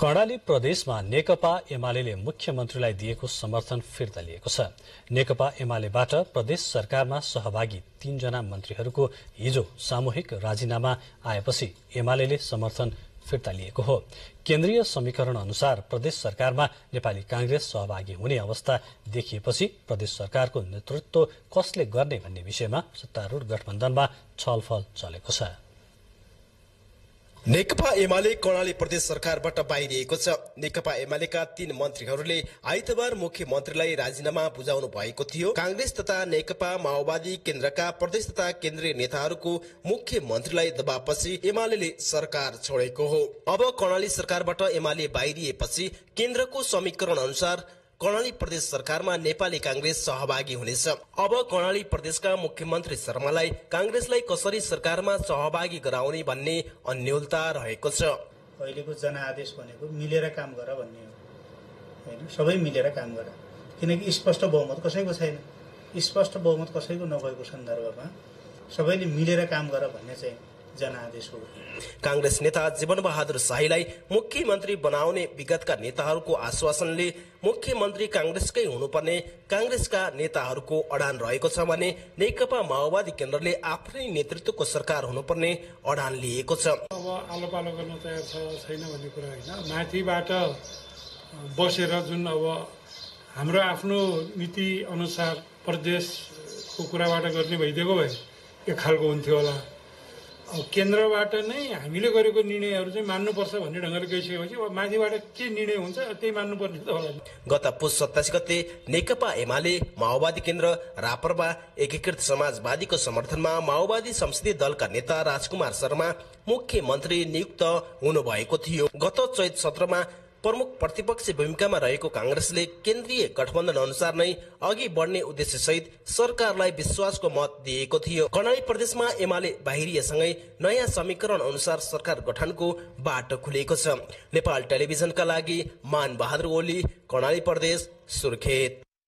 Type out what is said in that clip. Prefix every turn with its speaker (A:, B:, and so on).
A: कर्णाली प्रदेशमा नेकपा एमाले मुख्यमन्त्रीलाई दिएको समर्थन फिर्ता लिएको छ। नेकपा एमालेबाट प्रदेश सरकारमा सहभागी तीनजना मन्त्रीहरूको हिजो सामूहिक राजीनामा आएपछि एमाले समर्थन फिर्ता लिएको हो। केन्द्रीय समीकरण अनुसार प्रदेश सरकारमा नेपाली कांग्रेस सहभागी हुने अवस्था देखिएपछि प्रदेश सरकारको नेतृत्व कसले गर्ने भन्ने विषयमा सत्तारूढ़ गठबन्धनमा छलफल चलेको छ।
B: नेकपा एमाले कर्णाली प्रदेश सरकारबाट बाहिरिएको छ। नेकपा एमालेका तीन मन्त्रीहरूले आइतबार मुख्यमन्त्रीलाई राजीनामा बुझाउनु भएको थियो। कांग्रेस तथा नेकपा माओवादी केन्द्रका प्रदेश तथा केन्द्रीय नेताहरूको मुख्यमन्त्रीलाई दबावपछि एमाले सरकार छोडेको हो। अब कर्णाली सरकारबाट एमाले बाहिरिएपछि केन्द्रको समीकरण अनुसार कर्णाली प्रदेश सरकारमा नेपाली कांग्रेस सहभागी हुनेछ। अब कर्णाली प्रदेशका मुख्यमन्त्री शर्मालाई कांग्रेसलाई कसरी सरकारमा सहभागी गराउने भन्ने अन्यलता रहेको छ।
C: अहिलेको जनआदेश भनेको मिलेर काम गर भन्ने हो। होइन? सबै मिलेर काम गर। किनकि स्पष्ट बहुमत कसैको छैन। स्पष्ट बहुमत कसैको नभएको सन्दर्भमा सबैले मिलेर काम गर भन्ने चाहिँ जनादेश हो।
B: कांग्रेस नेता जीवन बहादुर शाहीलाई मुख्यमन्त्री बनाउने विगतका नेताहरूको आश्वासनले मुख्यमन्त्री कांग्रेसकै हुनुपर्ने कांग्रेसका नेताहरूको अडान रहेको छ भने नेकपा माओवादी केन्द्रले आफ्नै नेतृत्वको सरकार हुनुपर्ने अडान लिएको छ।
D: अब आलो पालो गर्न तयार छ छैन भन्ने कुरा होइन। माथिबाट बसेर जुन अब हाम्रो आफ्नो नीति अनुसार प्रदेशको कुराबाट गर्ने भइदिएको भए एक खालको हुन्थ्यो होला। केन्द्रबाट नै हामीले गरेको निर्णयहरू चाहिँ मान्नुपर्छ भन्ने ढङ्गले गइसकेपछि अब माथिबाट के निर्णय हुन्छ त्यही मान्नुपर्ने त होला
B: गत पुस सत्ताइस गते नेकपा एमाले माओवादी केन्द्र रापरवा एकीकृत समाजवादीको समर्थनमा माओवादी संसदीय दलका नेता राजकुमार शर्मा मुख्यमन्त्री नियुक्त हुनुभएको थियो। गत चैत सत्रमा प्रमुख प्रतिपक्षी भूमिकामा रहेको कांग्रेसले केन्द्रीय गठबन्धन अनुसार नै अघि बढ्ने उद्देश्य सहित सरकारलाई विश्वासको मत दिएको थियो। कर्णाली प्रदेशमा एमाले बाहिरिएसँगै नयाँ समीकरण अनुसार सरकार गठनको बाटो खुलेको छ। नेपाल टेलिभिजनका लागि मान बहादुर ओली कर्णाली प्रदेश सुर्खेत।